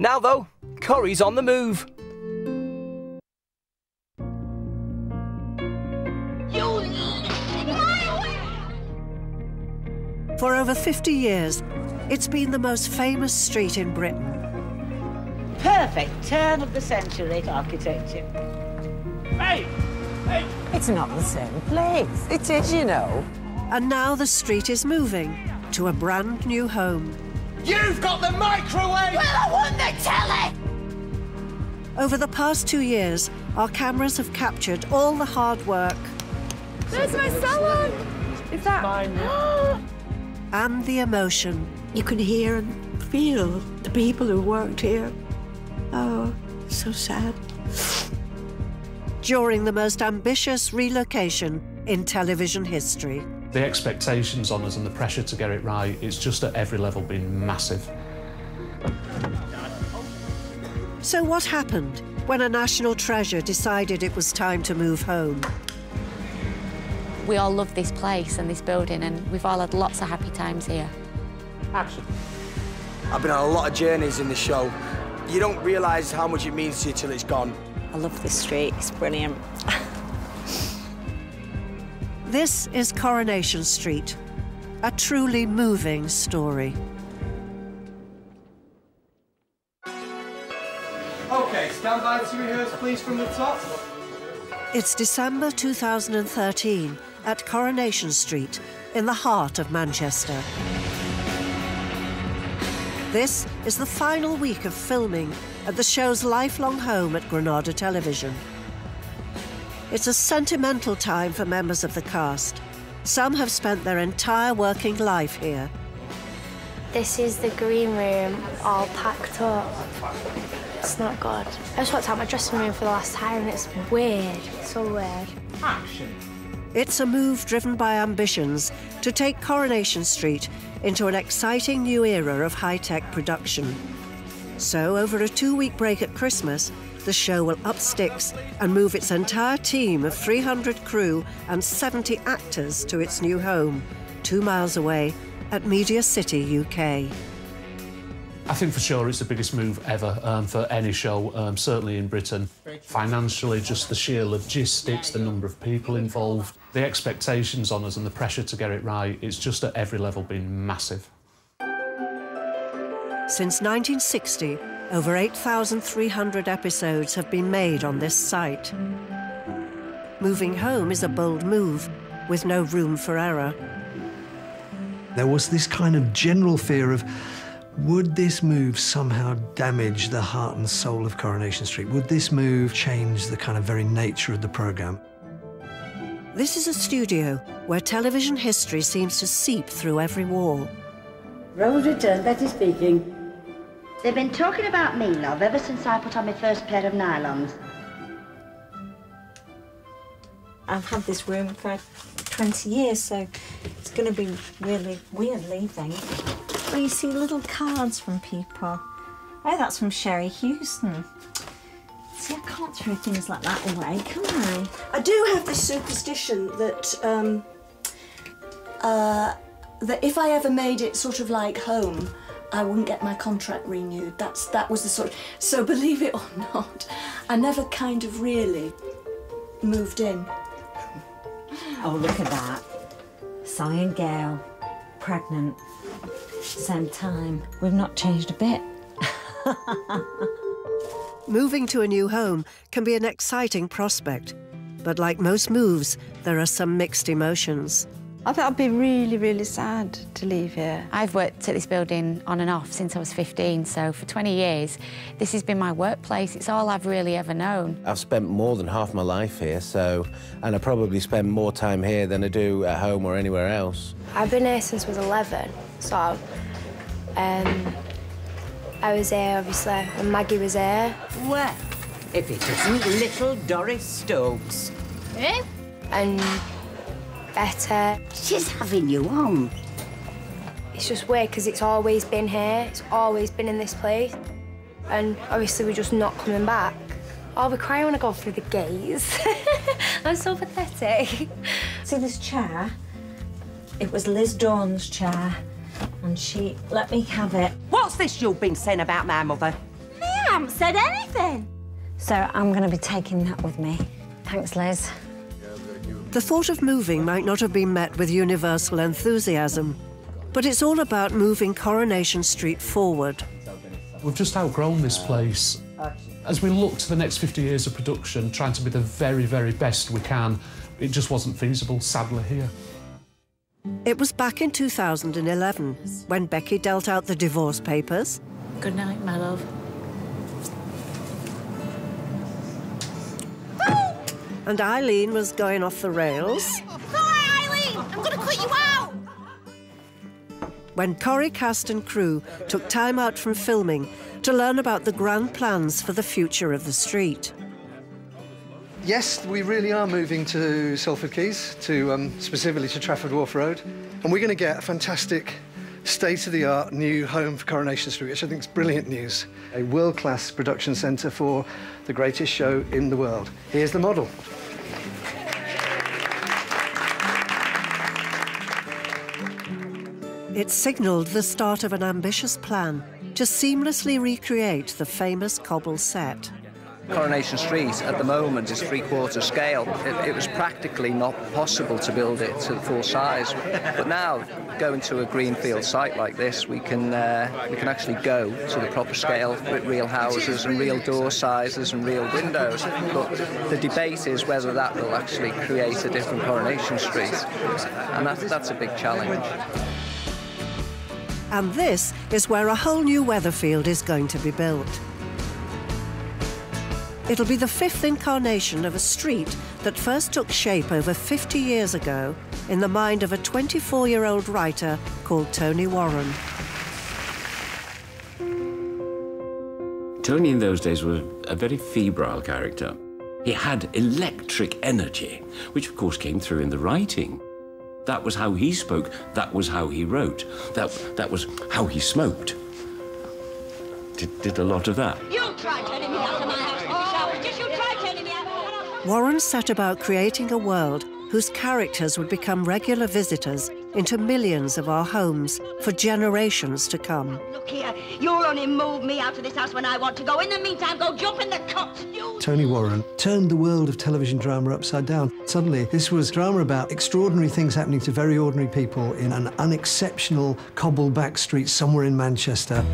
Now, though, Corrie's on the move. For over 50 years, it's been the most famous street in Britain. Perfect turn of the century architecture. Hey! Hey! It's not the same place. It is, you know. And now the street is moving to a brand new home. You've got the microwave! Well, I want the telly! Over the past two years, our cameras have captured all the hard work There's my salon! Is that... and the emotion You can hear and feel the people who worked here. Oh, so sad. during the most ambitious relocation in television history. The expectations on us and the pressure to get it right, it's just at every level been massive. So, what happened when a national treasure decided it was time to move home? We all love this place and this building, and we've all had lots of happy times here. Action. I've been on a lot of journeys in the show. You don't realise how much it means to you till it's gone. I love this street, it's brilliant. This is Coronation Street, a truly moving story. OK, stand by to rehearse, please, from the top. It's December 2013 at Coronation Street in the heart of Manchester. This is the final week of filming at the show's lifelong home at Granada Television. It's a sentimental time for members of the cast. Some have spent their entire working life here. This is the green room, all packed up. It's not good. I just walked out my dressing room for the last time and it's weird. It's So weird. Action. It's a move driven by ambitions to take Coronation Street into an exciting new era of high tech production. So, over a two week break at Christmas, the show will up sticks and move its entire team of 300 crew and 70 actors to its new home, two miles away at Media City, UK. I think for sure it's the biggest move ever um, for any show, um, certainly in Britain. Financially, just the sheer logistics, the number of people involved, the expectations on us and the pressure to get it right, it's just at every level been massive. Since 1960, over 8,300 episodes have been made on this site. Moving home is a bold move, with no room for error. There was this kind of general fear of would this move somehow damage the heart and soul of Coronation Street? Would this move change the kind of very nature of the programme? This is a studio where television history seems to seep through every wall. Rovers Return, Betty speaking. They've been talking about me, love, ever since I put on my first pair of nylons. I've had this room for 20 years, so it's going to be really weird leaving. Well, you see little cards from people. Oh, that's from Sherrie Hewson. See, I can't throw things like that away, can I? I do have this superstition that um, uh, that if I ever made it sort of like home, I wouldn't get my contract renewed. That's that was the sort. Of, so believe it or not, I never kind of really moved in. Oh, look at that. Sally and Gail, pregnant, same time. We've not changed a bit. Moving to a new home can be an exciting prospect, but like most moves, there are some mixed emotions. I thought I'd be really, really sad to leave here. I've worked at this building on and off since I was 15, so for 20 years, this has been my workplace. It's all I've really ever known. I've spent more than half my life here, so, and I probably spend more time here than I do at home or anywhere else. I've been here since I was 11, so um, I was here, obviously, when Maggie was here. Well, if it isn't little Doris Stokes. Eh? And better. She's having you on. It's just weird because it's always been here. It's always been in this place. And obviously we're just not coming back. Oh, I'll be crying when I go through the gates. I'm so pathetic. See this chair? It was Liz Dawn's chair, and she let me have it. What's this you've been saying about my mother? I haven't said anything. So I'm going to be taking that with me. Thanks, Liz. The thought of moving might not have been met with universal enthusiasm, but it's all about moving Coronation Street forward. We've just outgrown this place. As we look to the next 50 years of production, trying to be the very, very best we can, it just wasn't feasible, sadly, here. It was back in 2011 when Becky dealt out the divorce papers. Good night, my love. And Eileen was going off the rails. Sorry, Eileen! I'm gonna cut you out! When Corrie cast and crew took time out from filming to learn about the grand plans for the future of the street. Yes, we really are moving to Salford Quays, to um, specifically to Trafford Wharf Road, and we're going to get a fantastic state-of-the-art new home for Coronation Street, which I think is brilliant news. A world-class production centre for the greatest show in the world. Here's the model. It signalled the start of an ambitious plan to seamlessly recreate the famous cobble set. Coronation Street at the moment is three-quarter scale. It, it, was practically not possible to build it to full size. But now, going to a greenfield site like this, we can uh, we can actually go to the proper scale with real houses and real door sizes and real windows. But the debate is whether that will actually create a different Coronation Street, and that's that's a big challenge. And this is where a whole new Weatherfield is going to be built. It'll be the fifth incarnation of a street that first took shape over 50 years ago in the mind of a 24-year-old writer called Tony Warren. Tony in those days was a very febrile character. He had electric energy, which of course came through in the writing. That was how he spoke, that was how he wrote, that, that was how he smoked. Did, did a lot of that. You try turning me out of my house, Mrs. Just you try turning me out. Warren set about creating a world whose characters would become regular visitors into millions of our homes for generations to come. Look here, you'll only move me out of this house when I want to go. In the meantime, go jump in the cot. You... Tony Warren turned the world of television drama upside down. Suddenly, this was drama about extraordinary things happening to very ordinary people in an unexceptional cobbled back street somewhere in Manchester.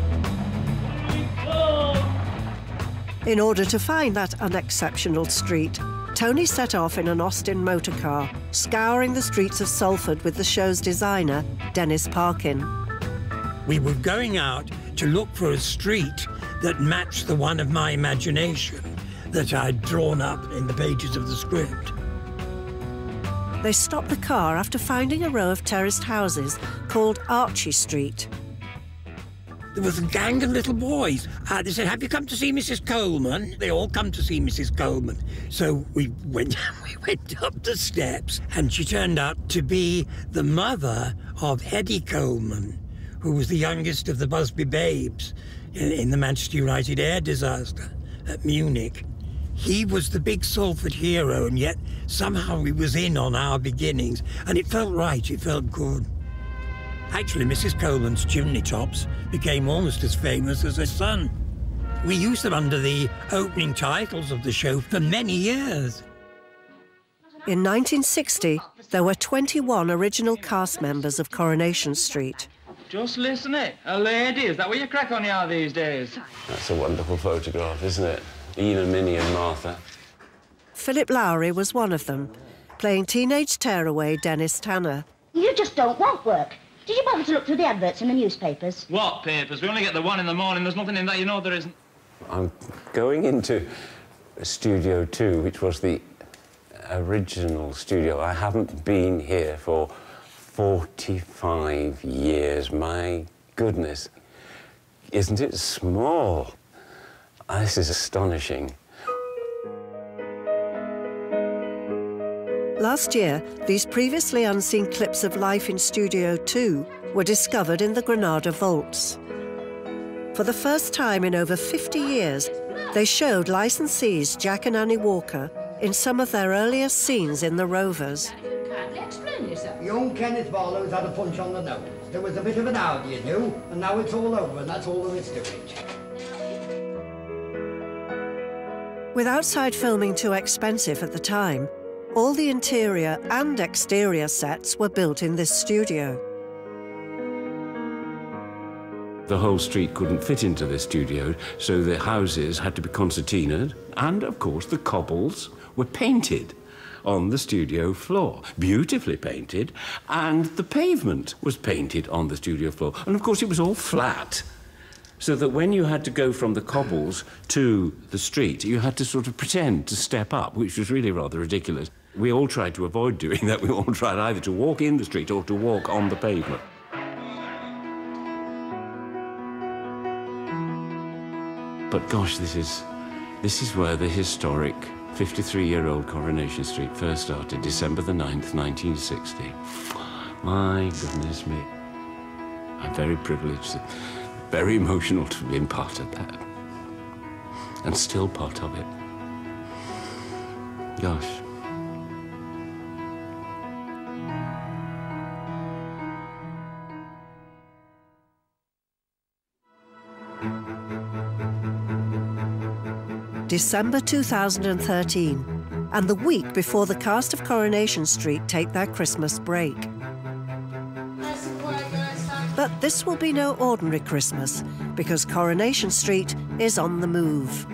In order to find that unexceptional street, Tony set off in an Austin motor car, scouring the streets of Salford with the show's designer, Dennis Parkin. We were going out to look for a street that matched the one of my imagination that I'd drawn up in the pages of the script. They stopped the car after finding a row of terraced houses called Archie Street. There was a gang of little boys. Uh, they said, have you come to see Mrs. Colman? They all come to see Mrs. Colman. So we went, we went up the steps, and she turned out to be the mother of Eddie Colman, who was the youngest of the Busby babes in, in the Manchester United air disaster at Munich. He was the big Salford hero, and yet somehow he was in on our beginnings, and it felt right, it felt good. Actually, Mrs. Colman's chimney tops became almost as famous as her son. We used them under the opening titles of the show for many years. In 1960, there were 21 original cast members of Coronation Street. Just listen it. A lady, is that what you crack on you are these days? That's a wonderful photograph, isn't it? Ena, Minnie and Martha. Philip Lowrie was one of them, playing teenage tearaway Dennis Tanner. You just don't want work. Did you bother to look through the adverts in the newspapers? What papers? We only get the one in the morning. There's nothing in that, you know there isn't. I'm going into Studio 2, which was the original studio. I haven't been here for 45 years. My goodness. Isn't it small? This is astonishing. Last year, these previously unseen clips of life in Studio 2 were discovered in the Granada vaults. For the first time in over 50 years, they showed licensees Jack and Annie Walker in some of their earliest scenes in The Rovers. Young Kenneth Barlow's had a punch on the nose. There was a bit of an Audi, you knew, and now it's all over, and that's all there is to it. With outside filming too expensive at the time, all the interior and exterior sets were built in this studio. The whole street couldn't fit into this studio, so the houses had to be concertinaed, and of course the cobbles were painted on the studio floor, beautifully painted, and the pavement was painted on the studio floor. And of course it was all flat, so that when you had to go from the cobbles to the street, you had to sort of pretend to step up, which was really rather ridiculous. We all tried to avoid doing that. We all tried either to walk in the street or to walk on the pavement. But gosh, this is, this is where the historic 53-year-old Coronation Street first started, December the 9th, 1960. My goodness me. I'm very privileged, very emotional to have been part of that. And still part of it. Gosh. December 2013, and the week before the cast of Coronation Street take their Christmas break. But this will be no ordinary Christmas because Coronation Street is on the move.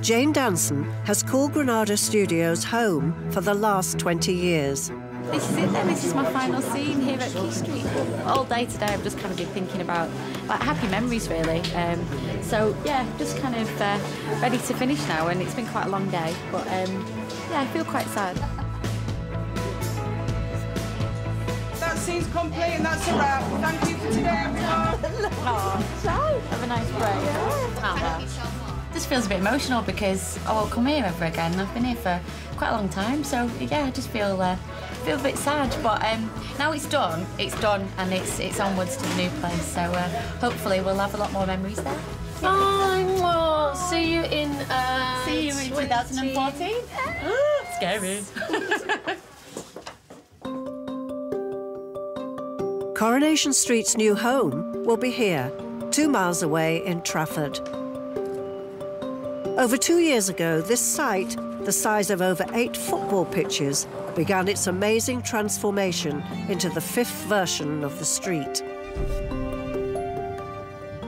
Jane Danson has called Granada Studios home for the last 20 years. This is it then, this is my final scene here at Quay Street. All day today I've just kind of been thinking about like happy memories really. Um, so yeah, just kind of uh, ready to finish now and it's been quite a long day but um, yeah, I feel quite sad. That scene's complete and that's a wrap. Thank you for today, everyone. oh, have a nice break. Oh, just feels a bit emotional because I won't come here ever again. I've been here for quite a long time, so yeah, I just feel uh, feel a bit sad. But um, now it's done, it's done, and it's it's onwards to the new place. So uh, hopefully we'll have a lot more memories there. Fine. see you in. Uh, See you in 2014. Scary. Coronation Street's new home will be here, two miles away in Trafford. Over two years ago, this site, the size of over eight football pitches, began its amazing transformation into the fifth version of the street.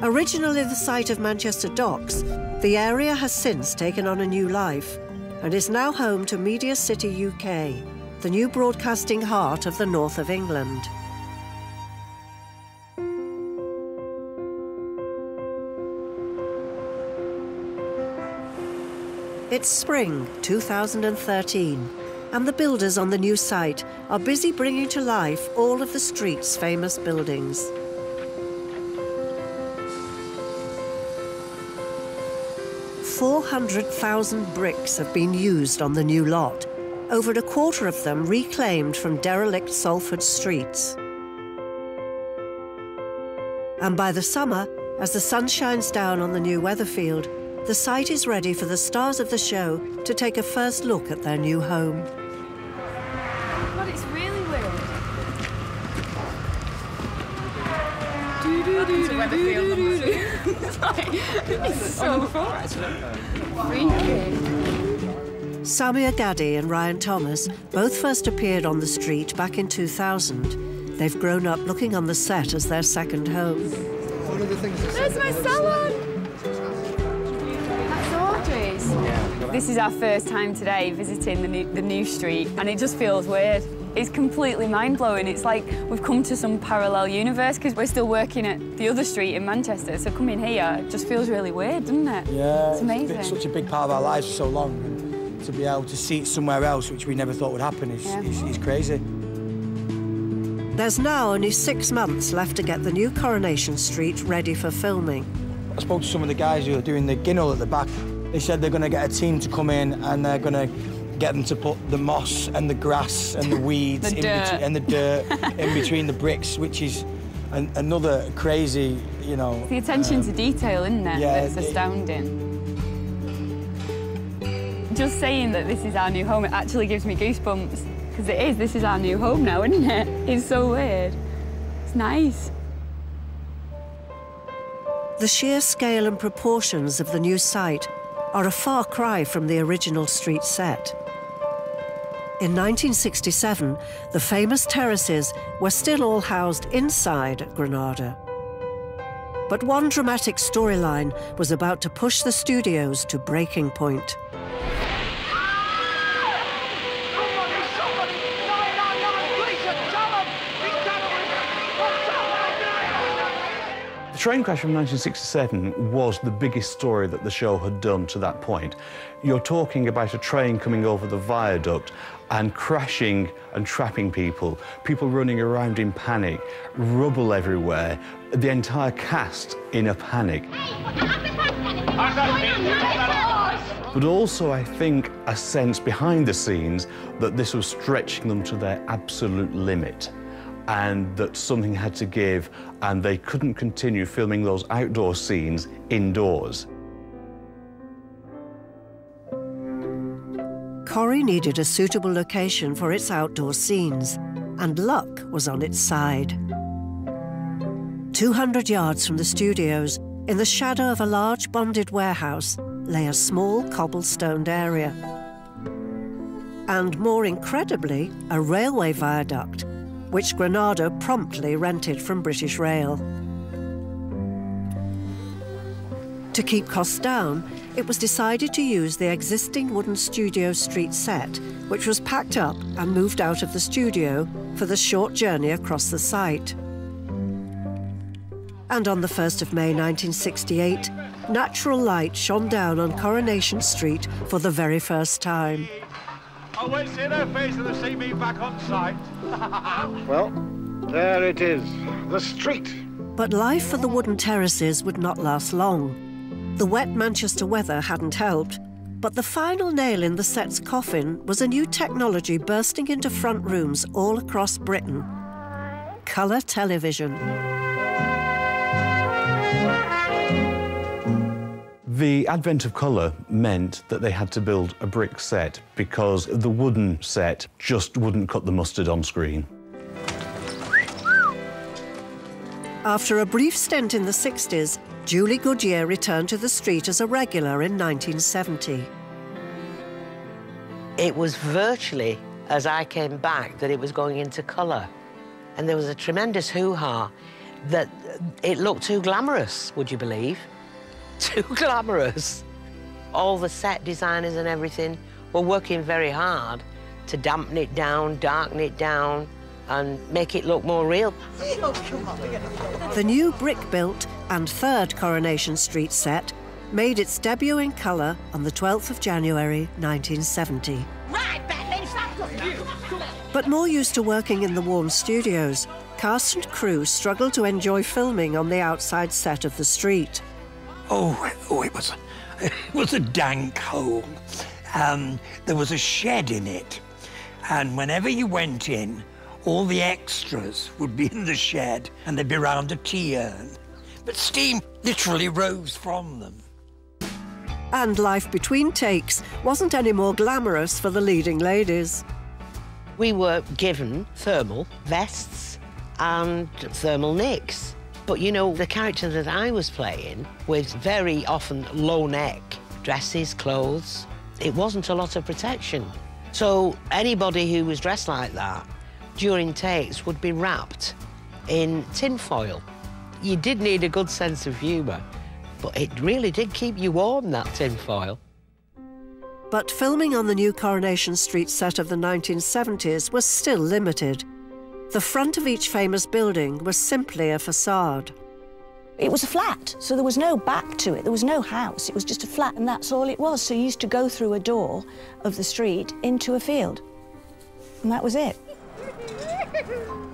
Originally the site of Manchester Docks, the area has since taken on a new life and is now home to Media City UK, the new broadcasting heart of the north of England. It's spring 2013, and the builders on the new site are busy bringing to life all of the street's famous buildings. Four hundred thousand bricks have been used on the new lot, over a quarter of them reclaimed from derelict Salford streets. And by the summer, as the sun shines down on the new Weatherfield, the site is ready for the stars of the show to take a first look at their new home. it's so Samia Ghadie and Ryan Thomas both first appeared on the street back in 2000. They've grown up looking on the set as their second home. There's my salon. That's Audrey's. This is our first time today visiting the new, the new street, and it just feels weird. It's completely mind-blowing. It's like we've come to some parallel universe because we're still working at the other street in Manchester, so coming here just feels really weird, doesn't it? Yeah, It's amazing. been such a big part of our lives for so long, and to be able to see it somewhere else, which we never thought would happen, is, Yeah. is, is crazy. There's now only six months left to get the new Coronation Street ready for filming. I spoke to some of the guys who are doing the ginnel at the back. They said they're going to get a team to come in and they're going to get them to put the moss and the grass and the weeds The in dirt. between, and the dirt in between the bricks, which is an, another crazy, you know. The attention um, to detail, isn't it? yeah, That's it- astounding. Just saying that this is our new home, it actually gives me goosebumps. Because it is, this is our new home now, isn't it? It's so weird. It's nice. The sheer scale and proportions of the new site are a far cry from the original street set. In 1967, the famous terraces were still all housed inside Granada. But one dramatic storyline was about to push the studios to breaking point. Train crash from 1967 was the biggest story that the show had done to that point. You're talking about a train coming over the viaduct and crashing and trapping people, people running around in panic, rubble everywhere, the entire cast in a panic. But also, I think, a sense behind the scenes that this was stretching them to their absolute limit and that something had to give and they couldn't continue filming those outdoor scenes indoors. Corrie needed a suitable location for its outdoor scenes, and luck was on its side. 200 yards from the studios, in the shadow of a large bonded warehouse, lay a small cobblestoned area. And more incredibly, a railway viaduct which Granada promptly rented from British Rail. To keep costs down, it was decided to use the existing wooden studio street set, which was packed up and moved out of the studio for the short journey across the site. And on the 1st of May 1968, natural light shone down on Coronation Street for the very first time. I won't see no face of the see me back on site. well, there it is, the street. But life for the wooden terraces would not last long. The wet Manchester weather hadn't helped, but the final nail in the set's coffin was a new technology bursting into front rooms all across Britain. Colour television. The advent of colour meant that they had to build a brick set because the wooden set just wouldn't cut the mustard on screen. After a brief stint in the 60s, Julie Goodyear returned to the street as a regular in 1970. It was virtually as I came back that it was going into colour. And there was a tremendous hoo-ha that uh, it looked too glamorous, would you believe? Too glamorous. All the set designers and everything were working very hard to dampen it down, darken it down, and make it look more real. The new brick-built and third Coronation Street set made its debut in colour on the 12th of January 1970. Right, Batman, stop But more used to working in the warm studios, cast and crew struggled to enjoy filming on the outside set of the street. Oh, oh, it was, it was a dank hole. Um, there was a shed in it, and whenever you went in, all the extras would be in the shed, and they'd be round a tea urn. But steam literally rose from them. And life between takes wasn't any more glamorous for the leading ladies. We were given thermal vests and thermal nicks. But you know, the character that I was playing with very often low neck dresses, clothes, it wasn't a lot of protection. So anybody who was dressed like that during takes would be wrapped in tinfoil. You did need a good sense of humour, but it really did keep you warm, that tinfoil. But filming on the new Coronation Street set of the 1970s was still limited. The front of each famous building was simply a facade. It was a flat, so there was no back to it. There was no house. It was just a flat, and that's all it was. So you used to go through a door of the street into a field. And that was it.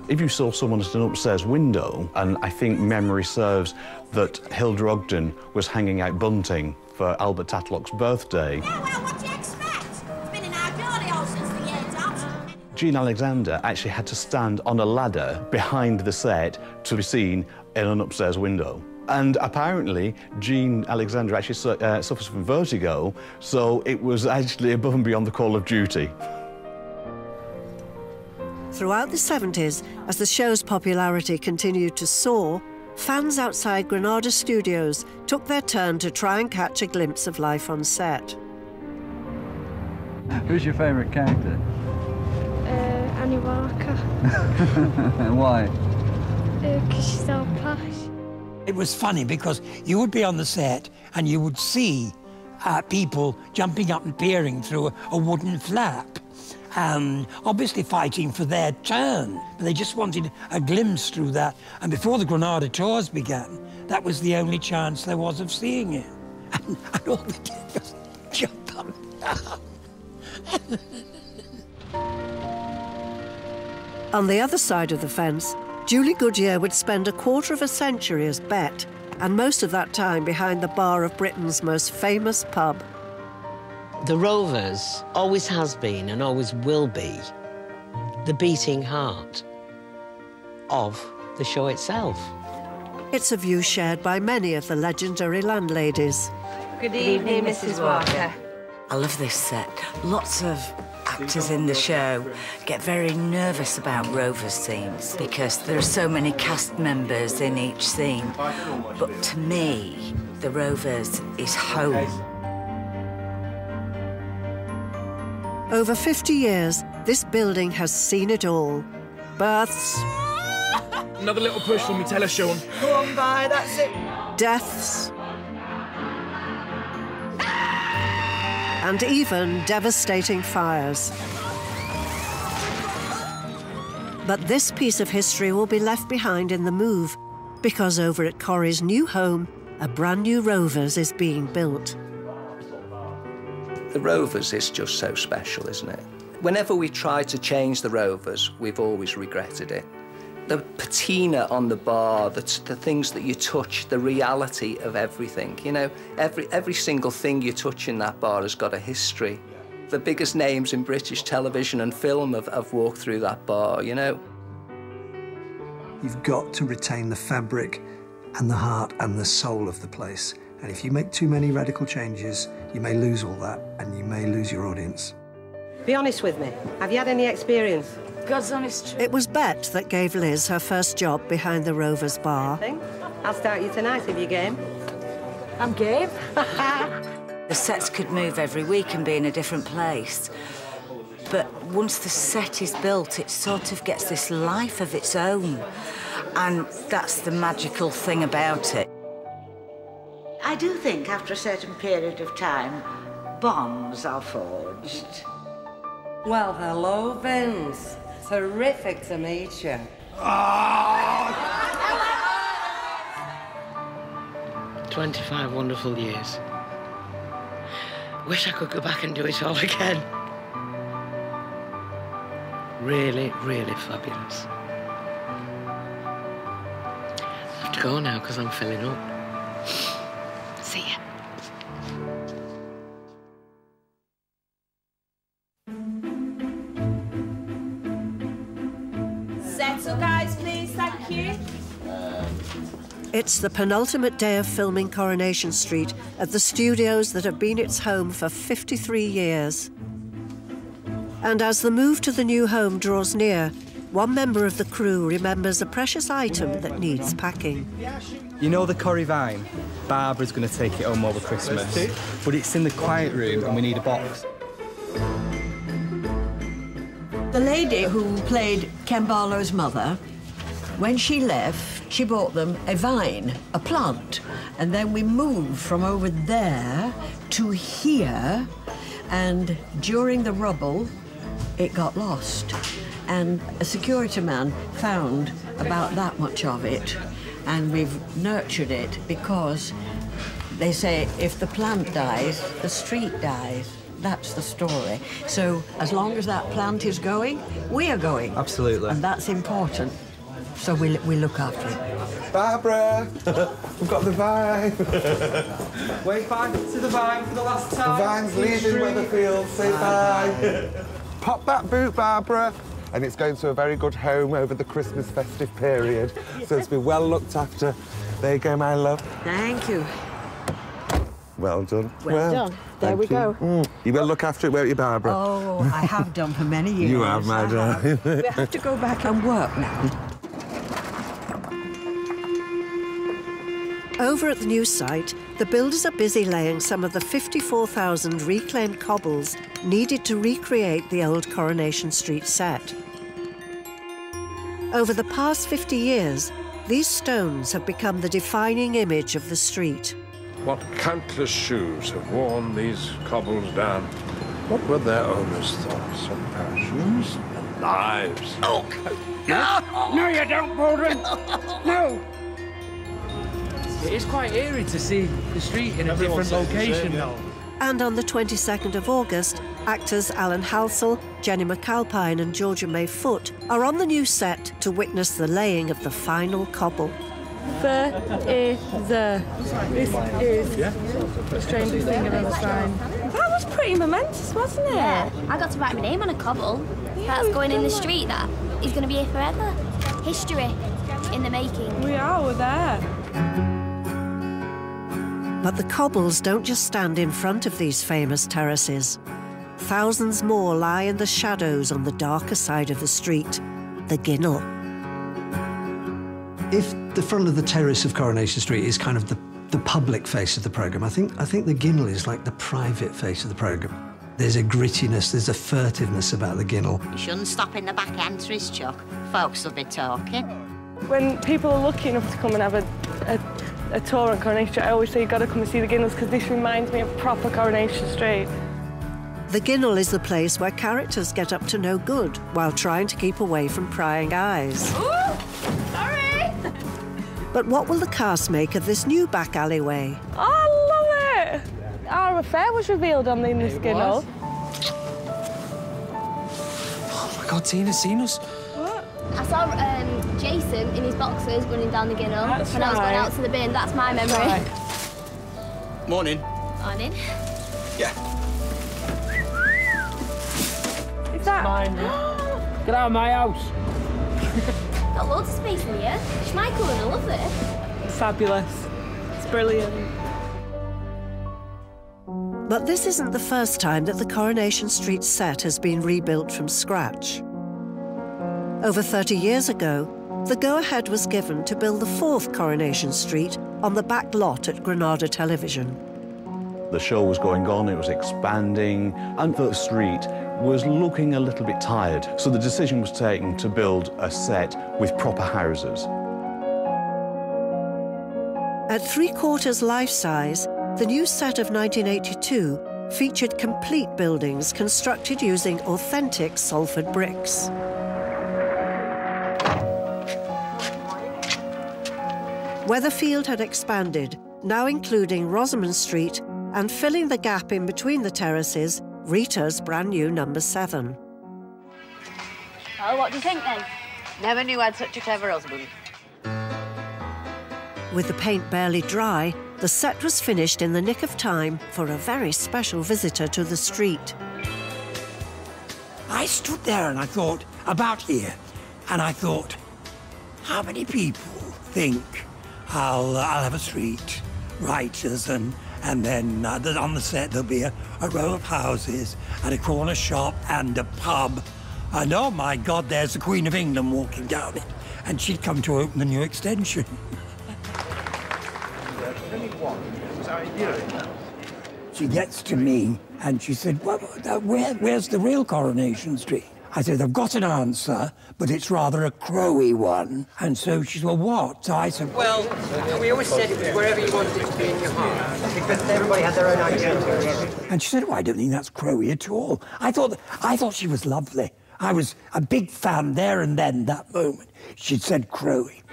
If you saw someone at an upstairs window, and I think memory serves that Hilda Ogden was hanging out bunting for Albert Tatlock's birthday. Top. Jean Alexander actually had to stand on a ladder behind the set to be seen in an upstairs window. And apparently, Jean Alexander actually su uh, suffers from vertigo, so it was actually above and beyond the call of duty. Throughout the 70s, as the show's popularity continued to soar, fans outside Granada Studios took their turn to try and catch a glimpse of life on set. Who's your favourite character? Uh, Annie Walker. Why? Because she's all posh. It was funny because you would be on the set and you would see uh, people jumping up and peering through a, a wooden flap. Um, obviously fighting for their turn, but they just wanted a glimpse through that. And before the Granada tours began, that was the only chance there was of seeing it. And, and all they did was jump up and down. On the other side of the fence, Julie Goodyear would spend a quarter of a century as Bet, and most of that time behind the bar of Britain's most famous pub. The Rovers always has been and always will be the beating heart of the show itself. It's a view shared by many of the legendary landladies. Good evening, Mrs. Walker. I love this set. Lots of actors in the show get very nervous about Rover scenes because there are so many cast members in each scene. But to me, the Rovers is home. Over 50 years, this building has seen it all. Births, Another little push for me, tell us, Sean. Go on by, that's it. deaths, and even devastating fires. But this piece of history will be left behind in the move, because over at Corrie's new home, a brand new Rovers is being built. The Rovers is just so special, isn't it? Whenever we try to change the Rovers, we've always regretted it. The patina on the bar, the, the things that you touch, the reality of everything. You know, every, every single thing you touch in that bar has got a history. The biggest names in British television and film have, have walked through that bar, you know. You've got to retain the fabric and the heart and the soul of the place. And if you make too many radical changes, you may lose all that and you may lose your audience. Be honest with me. Have you had any experience? God's honest truth. It was Bet that gave Liz her first job behind the Rovers bar. I'll start you tonight if you're game. I'm game. the sets could move every week and be in a different place. But once the set is built, it sort of gets this life of its own. And that's the magical thing about it. I do think after a certain period of time, bombs are forged. Well, hello, Vince. Terrific to meet you. Twenty-five wonderful years. Wish I could go back and do it all again. Really, really fabulous. I have to go now because I'm filling up. See ya. It's the penultimate day of filming Coronation Street at the studios that have been its home for 53 years. And as the move to the new home draws near, one member of the crew remembers a precious item that needs packing. You know the Corrie vine? Barbara's going to take it home over Christmas. But it's in the quiet room and we need a box. The lady who played Ken Barlow's mother, when she left, she bought them a vine, a plant. And then we moved from over there to here. And during the rubble, it got lost. And a security man found about that much of it. And we've nurtured it because they say if the plant dies, the street dies. That's the story. So as long as that plant is going, we are going. Absolutely. And that's important. So we, we look after it. Barbara, we've got the vine. Wave back to the vine for the last time. The vine's leaving Weatherfield. Say bye. Pop that boot, Barbara. And it's going to a very good home over the Christmas festive period. So it's been well looked after. There you go, my love. Thank you. Well done. Well done. There we you. go. Mm. You will look after it, won't you, Barbara? Oh, I have done for many years. You have, my darling. We have to go back and work now. Over at the new site, the builders are busy laying some of the 54,000 reclaimed cobbles needed to recreate the old Coronation Street set. Over the past 50 years, these stones have become the defining image of the street. What countless shoes have worn these cobbles down? What were their owners' thoughts and passions and lives? Oh, no! No, you don't, Baldwin! No! It is quite eerie to see the street in a different says the same, location yeah. now. And on the 22nd of August, actors Alan Halsall, Jennie McAlpine, and Georgia May Foote are on the new set to witness the laying of the final cobble. The is the. This is the strangest thing I've ever signed. That was pretty momentous, wasn't it? Yeah, I got to write my name on a cobble. That's going in the street. That is going to be here forever. History in the making. We are. We're there. But the cobbles don't just stand in front of these famous terraces. Thousands more lie in the shadows on the darker side of the street, the Ginnel. If the front of the terrace of Coronation Street is kind of the, the public face of the programme, I think, I think the Ginnel is like the private face of the programme. There's a grittiness, there's a furtiveness about the Ginnel. You shouldn't stop in the back entrance, Chuck. Folks will be talking. When people are lucky enough to come and have a, a, a tour on Coronation Street, I always say you've got to come and see the Guinness because this reminds me of proper Coronation Street. The Ginnel is the place where characters get up to no good while trying to keep away from prying eyes. Ooh, Sorry! But what will the cast make of this new back alleyway? Oh, I love it! Our affair was revealed on the in this It Ginnel. was. Oh my God, Tina's seen us. What? I saw um, Jason in his boxers running down the Ginnel That's when I was going out to the bin. That's my memory. Morning. Morning. Yeah. Is that mine? Get out of my house. Got loads of space in here. Schmeichel I love it. It's fabulous? It's brilliant. But this isn't the first time that the Coronation Street set has been rebuilt from scratch. Over 30 years ago, the go-ahead was given to build the fourth Coronation Street on the back lot at Granada Television. The show was going on, it was expanding, and the street was looking a little bit tired. So the decision was taken to build a set with proper houses. At three quarters life size, the new set of 1982 featured complete buildings constructed using authentic Salford bricks. Weatherfield had expanded, now including Rosamond Street and filling the gap in between the terraces, Rita's brand new number seven. Oh, what do you think then? Never knew I had such a clever husband. With the paint barely dry, the set was finished in the nick of time for a very special visitor to the street. I stood there and I thought about here, and I thought, how many people think I'll uh, I'll have a street, writers, and and then uh, on the set there'll be a, a row of houses and a corner shop and a pub, and oh my God, there's the Queen of England walking down it, and she'd come to open the new extension. She gets to me and she said, well, uh, where, where's the real Coronation Street? I said, I've got an answer, but it's rather a crowy one. And so she said, well, what? So I said, Well, we always said it was wherever you wanted it to be in your heart, because everybody had their own identity. And she said, well, I don't think that's crowy at all." I thought, I thought she was lovely. I was a big fan there and then that moment. She'd said crowy.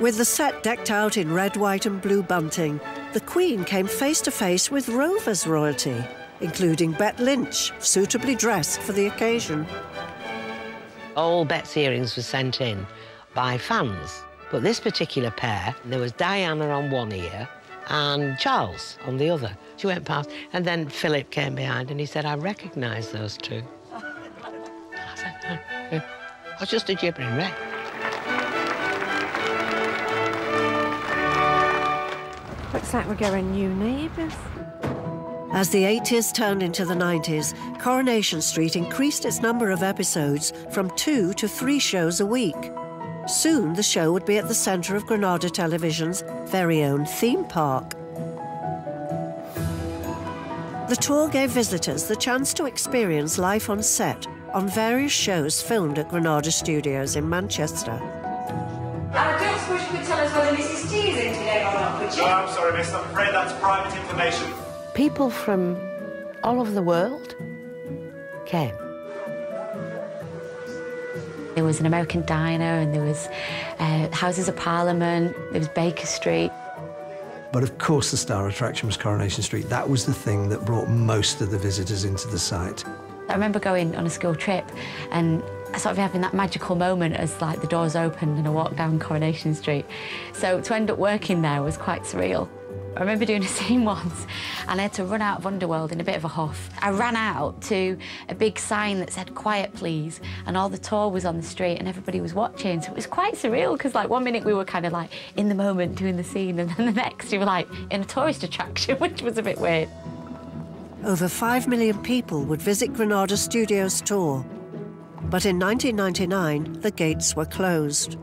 With the set decked out in red, white, and blue bunting, the Queen came face to face with Rover's royalty, including Bet Lynch, suitably dressed for the occasion. All Bet's earrings were sent in by fans. But this particular pair, there was Diana on one ear and Charles on the other. She went past, and then Philip came behind and he said, I recognise those two. I said, "Oh. I was just a gibbering wreck. Looks like we're getting new neighbours. As the 80s turned into the 90s, Coronation Street increased its number of episodes from two to three shows a week. Soon, the show would be at the centre of Granada Television's very own theme park. The tour gave visitors the chance to experience life on set on various shows filmed at Granada Studios in Manchester. I don't suppose you could tell us whether Mrs. T is in today or not, could you? No, I'm sorry, miss. I'm afraid that's private information. People from all over the world came. There was an American diner and there was uh, Houses of Parliament, there was Baker Street. But of course, the star attraction was Coronation Street. That was the thing that brought most of the visitors into the site. I remember going on a school trip and sort of having that magical moment as like the doors opened and I walked down Coronation Street. So to end up working there was quite surreal. I remember doing a scene once and I had to run out of Underworld in a bit of a huff. I ran out to a big sign that said, quiet please, and all the tour was on the street and everybody was watching. So it was quite surreal because like one minute we were kind of like in the moment doing the scene and then the next you were like in a tourist attraction, which was a bit weird. Over 5 million people would visit Granada Studios tour. But in 1999, the gates were closed.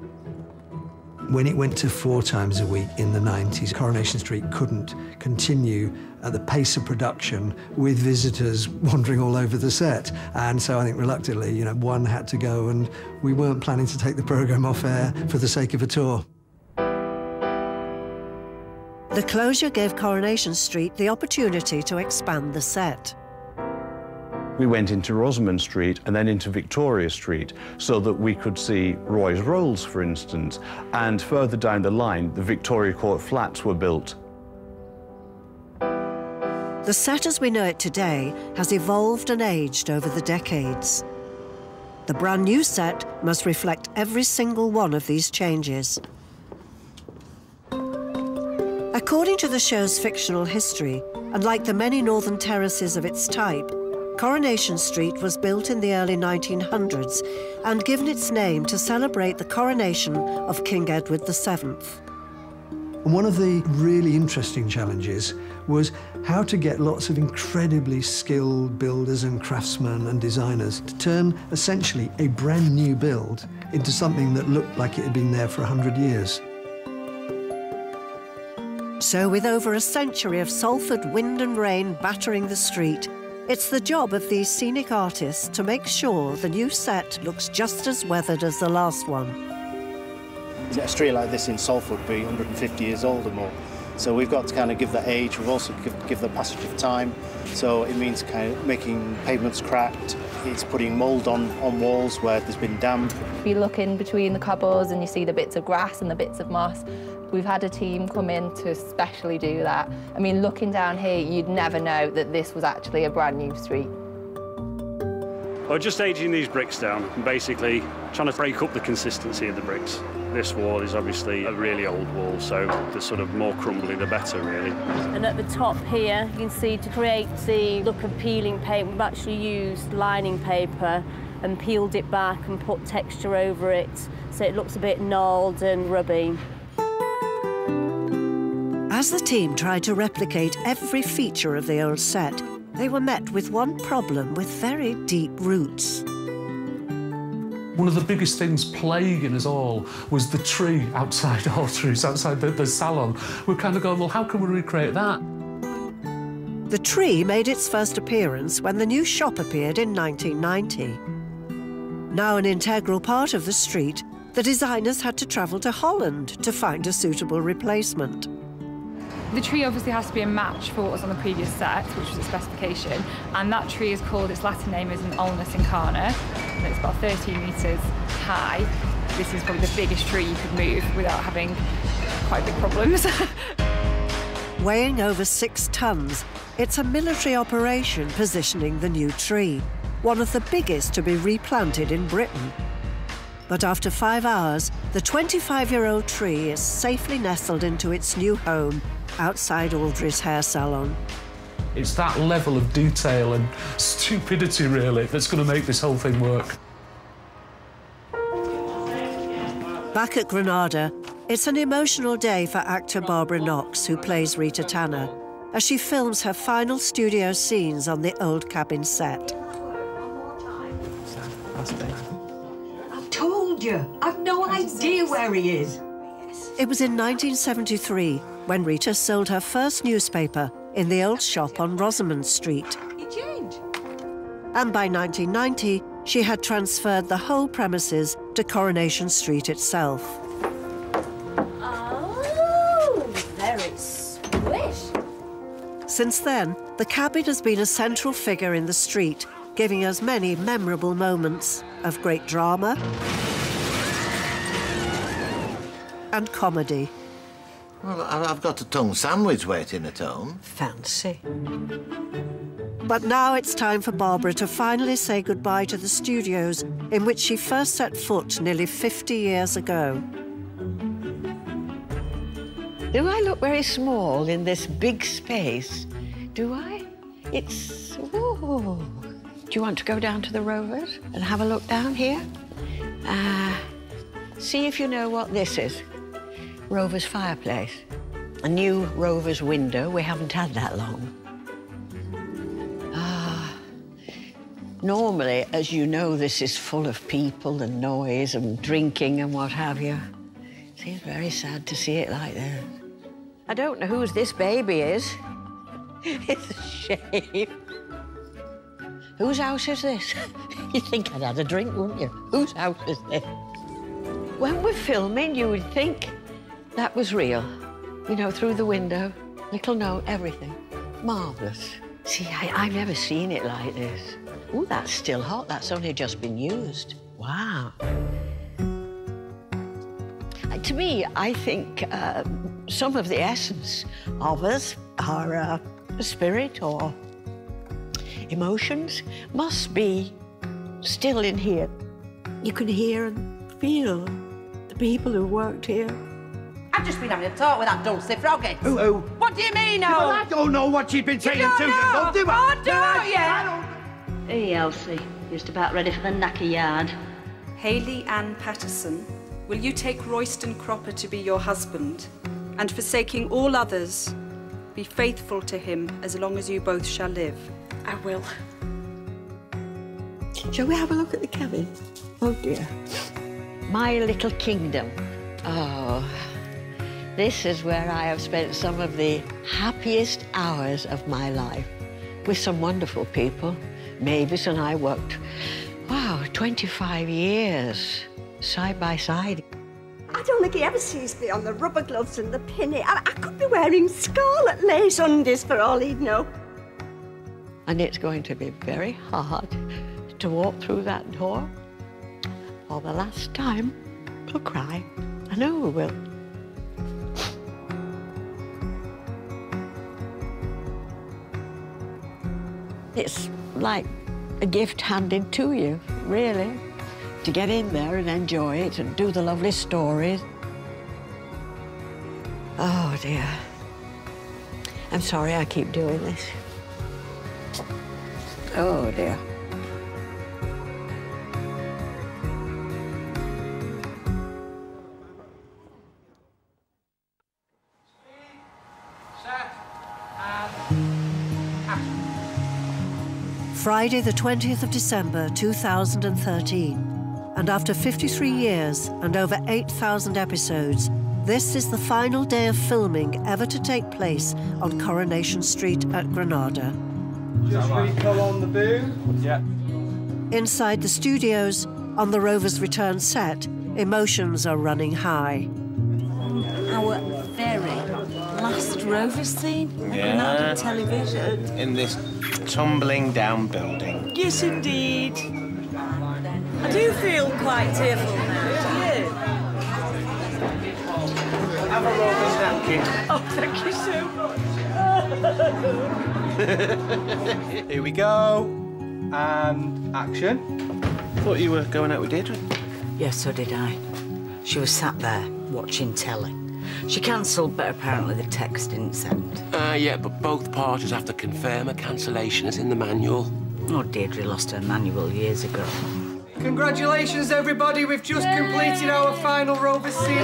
When it went to four times a week in the 90s, Coronation Street couldn't continue at the pace of production with visitors wandering all over the set. And so I think reluctantly, you know, one had to go and we weren't planning to take the programme off air for the sake of a tour. The closure gave Coronation Street the opportunity to expand the set. We went into Rosamond Street and then into Victoria Street so that we could see Roy's Rolls, for instance, and further down the line, the Victoria Court flats were built. The set as we know it today has evolved and aged over the decades. The brand new set must reflect every single one of these changes. According to the show's fictional history, and like the many northern terraces of its type, Coronation Street was built in the early 1900s and given its name to celebrate the coronation of King Edward VII. And one of the really interesting challenges was how to get lots of incredibly skilled builders and craftsmen and designers to turn essentially a brand new build into something that looked like it had been there for 100 years. So, with over a century of Salford wind and rain battering the street, it's the job of these scenic artists to make sure the new set looks just as weathered as the last one. A street like this in Salford would be 150 years old or more. So we've got to kind of give that age, we've also give, give the passage of time. So it means kind of making pavements cracked, it's putting mould on, on walls where there's been damp. If you look in between the cobbles and you see the bits of grass and the bits of moss, we've had a team come in to especially do that. I mean, looking down here, you'd never know that this was actually a brand new street. Well, just aging these bricks down and basically trying to break up the consistency of the bricks. This wall is obviously a really old wall, so the sort of more crumbly the better, really. And at the top here, you can see to create the look of peeling paint, we've actually used lining paper and peeled it back and put texture over it so it looks a bit gnarled and rubby. As the team tried to replicate every feature of the old set, they were met with one problem with very deep roots. One of the biggest things plaguing us all was the tree outside Audrey's, outside the, the salon. We're kind of going, well, how can we recreate that? The tree made its first appearance when the new shop appeared in 1990. Now an integral part of the street, the designers had to travel to Holland to find a suitable replacement. The tree obviously has to be a match for what was on the previous set, which was a specification, and that tree is called, its Latin name is an Ulmus incarna, and it's about 13 metres high. This is probably the biggest tree you could move without having quite big problems. Weighing over six tons, it's a military operation positioning the new tree, one of the biggest to be replanted in Britain. But after five hours, the 25-year-old tree is safely nestled into its new home outside Audrey's hair salon. It's that level of detail and stupidity, really, that's going to make this whole thing work. Back at Granada, it's an emotional day for actor Barbara Knox, who plays Rita Tanner, as she films her final studio scenes on the old cabin set. I've told told you. I've no idea where he is. It was in 1973 when Rita sold her first newspaper in the old shop on Rosamond Street. He changed. And by 1990, she had transferred the whole premises to Coronation Street itself. Oh, very swish. Since then, the cabin has been a central figure in the street, giving us many memorable moments of great drama and comedy. Well, I- I've got a tongue sandwich waiting at home. Fancy. But now it's time for Barbara to finally say goodbye to the studios in which she first set foot nearly 50 years ago. Do I look very small in this big space? Do I? It's. Whoa. Do you want to go down to the Rovers and have a look down here? Uh, see if you know what this is. Rovers fireplace. A new Rovers window. We haven't had that long. Ah. Normally, as you know, this is full of people and noise and drinking and what have you. Seems very sad to see it like this. I don't know whose this baby is. It's a shame. Whose house is this? You'd think I'd had a drink, wouldn't you? Whose house is this? When we're filming, you would think that was real. You know, through the window, little note, everything. Marvellous. See, I, I've never seen it like this. Ooh, that's still hot. That's only just been used. Wow. Uh, To me, I think uh, some of the essence of us, our uh, spirit or emotions, must be still in here. You can hear and feel the people who worked here. I've just been having a talk with that Dulcie Froggatt. Who, who? What do you mean, no? Well, I don't know what she's been saying to oh, you. know? Don't do it. Oh, do No, it, yeah. Hey, Elsie, just about ready for the knacker yard. Hayley Ann Patterson, will you take Royston Cropper to be your husband, and forsaking all others, be faithful to him as long as you both shall live? I will. Shall we have a look at the cabin? Oh dear. My little kingdom. Oh, this is where I have spent some of the happiest hours of my life with some wonderful people. Mavis and I worked, wow, 25 years side by side. I don't think he ever sees me on the rubber gloves and the pinny. I, I could be wearing scarlet lace undies for all he'd know. And it's going to be very hard to walk through that door for the last time. We'll cry. I know we will. It's like a gift handed to you, really, to get in there and enjoy it and do the lovely stories. Oh, dear. I'm sorry I keep doing this. Oh, dear. Friday, the 20th of December 2013. And after 53 years and over 8,000 episodes, this is the final day of filming ever to take place on Coronation Street at Granada. Just recall on the boom. Yeah. Inside the studios, on the Rovers Return set, emotions are running high. Our very last Rover scene at Yeah. Granada Television. In this tumbling down building. Yes, indeed. I do feel quite tearful now, do you? Have a Rover's napkin. Oh, thank you so much. Here we go. And action. Thought you were going out with Deirdre. Yes, so did I. She was sat there watching telly. She cancelled, but apparently the text didn't send. Uh, yeah, but both parties have to confirm a cancellation as in the manual. Oh, Deirdre lost her manual years ago. Congratulations, everybody. We've just completed our final Rover scene.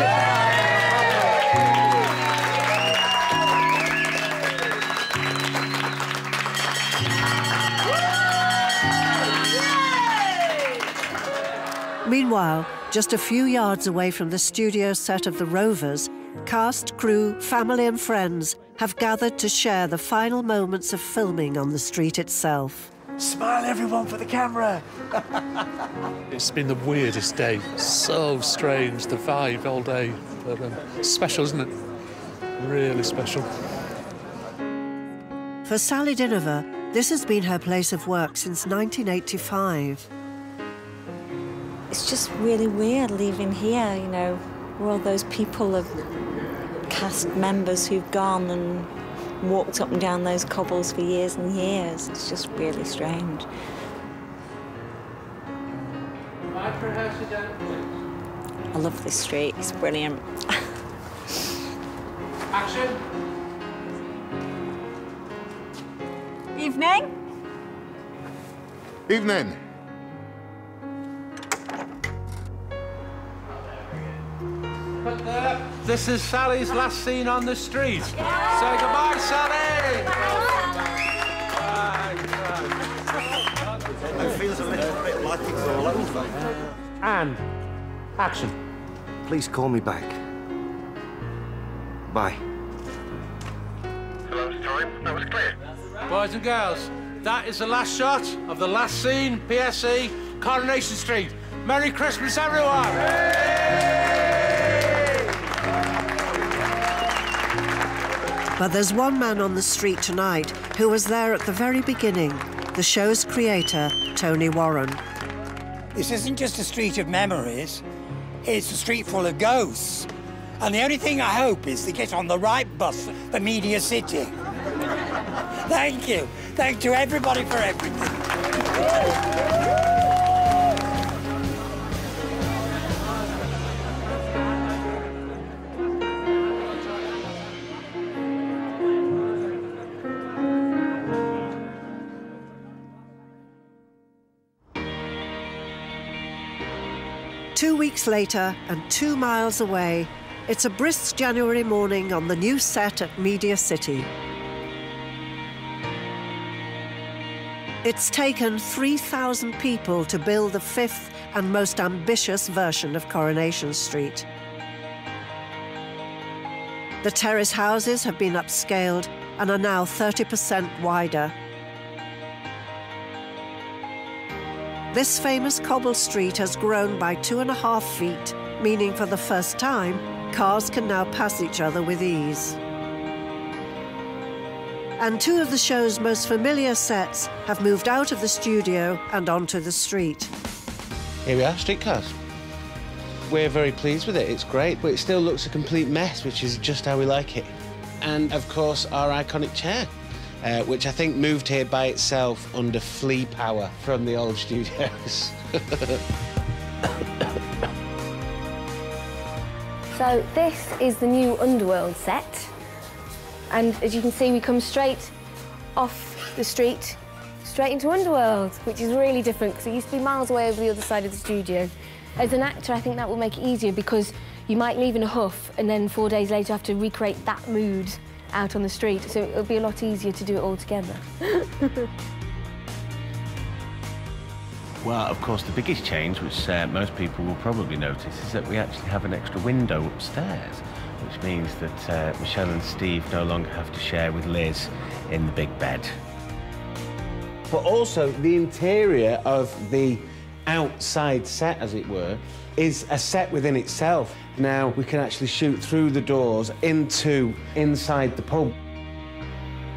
Meanwhile, Just a few yards away from the studio set of The Rovers, cast, crew, family, and friends have gathered to share the final moments of filming on the street itself. Smile, everyone, for the camera. It's been the weirdest day. So strange, the vibe all day. But um, special, isn't it? Really special. For Sally Dynevor, this has been her place of work since 1985. It's just really weird leaving here, you know, where all those people of cast members who've gone and walked up and down those cobbles for years and years. It's just really strange. I love this street, it's brilliant. Action! Evening. Evening. This is Sally's last scene on the street. Say goodbye, Sally! It feels a little bit like it's all over. And action. Please call me back. Bye. Hello, sorry. That was clear. Boys and girls, that is the last shot of the last scene, PSE, Coronation Street. Merry Christmas, everyone! But there's one man on the street tonight who was there at the very beginning, the show's creator, Tony Warren. This isn't just a street of memories, it's a street full of ghosts. And the only thing I hope is to get on the right bus for Media City. Thank you. Thank you, everybody, for everything. Weeks later, and two miles away, it's a brisk January morning on the new set at Media City. It's taken 3,000 people to build the fifth and most ambitious version of Coronation Street. The terrace houses have been upscaled and are now 30% wider. This famous cobble street has grown by two and a half feet, meaning for the first time, cars can now pass each other with ease. And two of the show's most familiar sets have moved out of the studio and onto the street. Here we are, streetcars. We're very pleased with it. It's great, but it still looks a complete mess, which is just how we like it. And of course, our iconic chair, uh, which I think moved here by itself under flea power from the old studios. So this is the new Underworld set. And as you can see, we come straight off the street, straight into Underworld, which is really different because it used to be miles away over the other side of the studio. As an actor, I think that will make it easier because you might leave in a huff and then four days later have to recreate that mood out on the street. So it'll be a lot easier to do it all together. Well, of course, the biggest change, which uh, most people will probably notice, is that we actually have an extra window upstairs, which means that uh, Michelle and Steve no longer have to share with Liz in the big bed. But also, the interior of the outside set, as it were, is a set within itself. Now, we can actually shoot through the doors into inside the pub.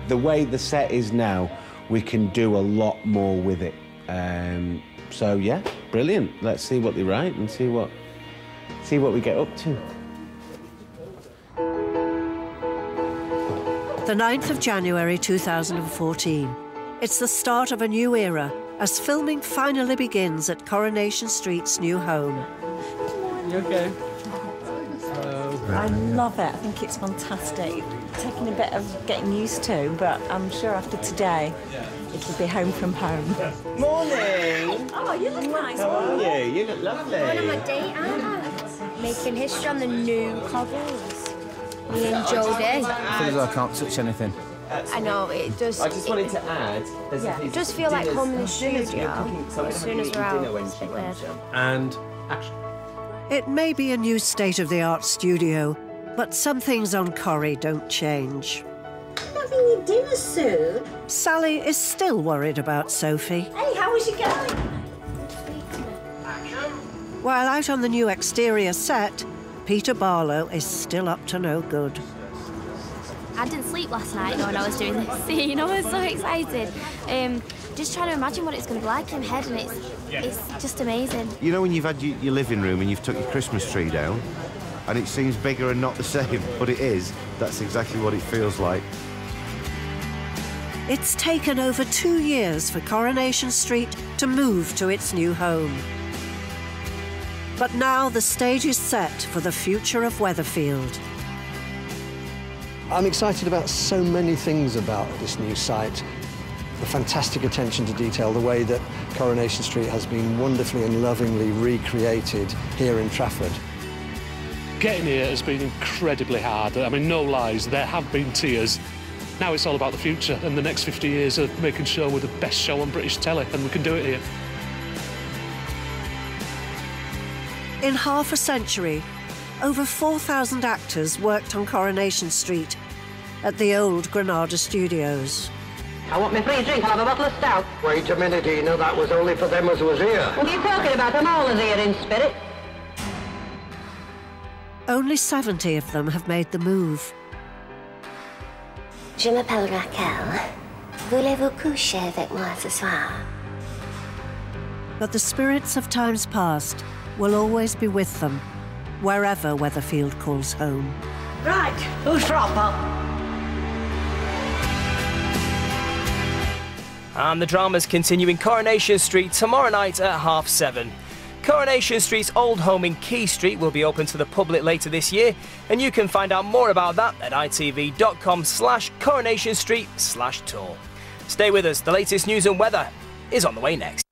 The way the set is now, we can do a lot more with it. Um, so yeah, brilliant. Let's see what they write and see what see what we get up to. The 9th of January 2014. It's the start of a new era as filming finally begins at Coronation Street's new home. You okay? I love it. I think it's fantastic. Taking a bit of getting used to, but I'm sure after today, it'll be home from home. Morning. Oh, you look nice. How are you? You look lovely. One of my day out, making history on the new cobbles. Me and Jodie. I feel as though I can't touch anything. I know it does. I just wanted to add. there's- Yeah, it does feel like home in the dinners, studio. you're cooking- so As soon as eating we're out, it's a bit weird. And action. It may be a new state-of-the-art studio, but some things on Corrie don't change. Having your dinner soon? Sally is still worried about Sophie. Hey, how how is it going? While out on the new exterior set, Peter Barlow is still up to no good. I didn't sleep last night when I was doing this scene. I was so excited. Um, just trying to imagine what it's going to be like in my head, and it's it's just amazing. You know when you've had your, your living room and you've took your Christmas tree down, and it seems bigger and not the same, but it is. That's exactly what it feels like. It's taken over two years for Coronation Street to move to its new home. But now the stage is set for the future of Weatherfield. I'm excited about so many things about this new site. The fantastic attention to detail, the way that Coronation Street has been wonderfully and lovingly recreated here in Trafford. Getting here has been incredibly hard. I mean, no lies, there have been tears. Now it's all about the future and the next 50 years of making sure we're the best show on British telly, and we can do it here. In half a century, over 4,000 actors worked on Coronation Street at the old Granada Studios. I want my free drink. I'll have a bottle of stout. Wait a minute, Ena. That was only for them as was here. What are you talking about? I'm all as here in spirit. Only 70 of them have made the move. Je m'appelle Raquel. Voulez-vous coucher avec moi ce soir? But the spirits of times past will always be with them, wherever Weatherfield calls home. Right, who's proper? And the drama's continuing Coronation Street tomorrow night at half seven. Coronation Street's old home in Quay Street will be open to the public later this year, and you can find out more about that at itv.com slash coronation street slash tour. Stay with us, the latest news and weather is on the way next.